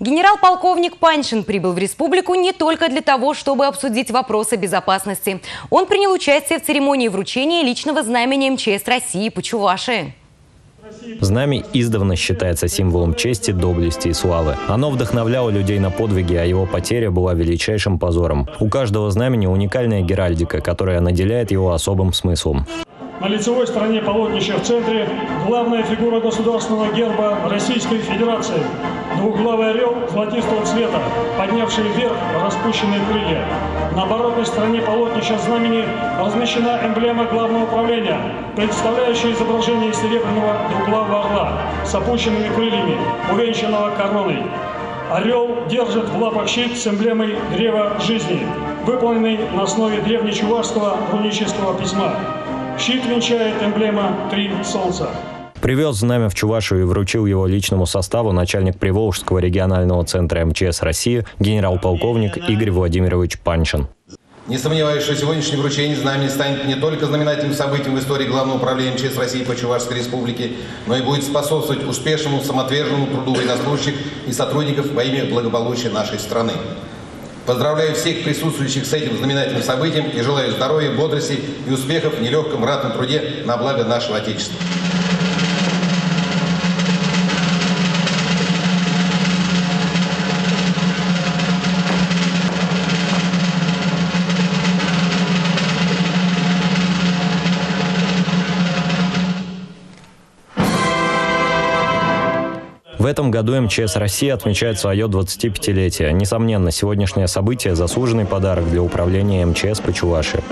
Генерал-полковник Паншин прибыл в республику не только для того, чтобы обсудить вопросы безопасности. Он принял участие в церемонии вручения личного знамени МЧС России по. Знамя издавна считается символом чести, доблести и славы. Оно вдохновляло людей на подвиги, а его потеря была величайшим позором. У каждого знамени уникальная геральдика, которая наделяет его особым смыслом. На лицевой стороне полотнища в центре главная фигура государственного герба Российской Федерации. Двуглавый орел золотистого цвета, поднявший вверх распущенные крылья. На оборотной стороне полотнища знамени размещена эмблема главного управления, представляющая изображение серебряного двуглавого орла с опущенными крыльями, увенчанного короной. Орел держит в лапах щит с эмблемой древа жизни, выполненный на основе древнечувашского рунического письма. Щит венчает эмблема «Три солнца». Привез знамя в Чувашию и вручил его личному составу начальник Приволжского регионального центра МЧС России генерал-полковник Игорь Владимирович Панчин. Не сомневаюсь, что сегодняшнее вручение знамени станет не только знаменательным событием в истории Главного управления МЧС России по Чувашской Республике, но и будет способствовать успешному самоотверженному труду военнослужащих и сотрудников во имя благополучия нашей страны. Поздравляю всех присутствующих с этим знаменательным событием и желаю здоровья, бодрости и успехов в нелегком ратном труде на благо нашего Отечества. В этом году МЧС России отмечает свое 25-летие. Несомненно, сегодняшнее событие – заслуженный подарок для управления МЧС по Чувашии.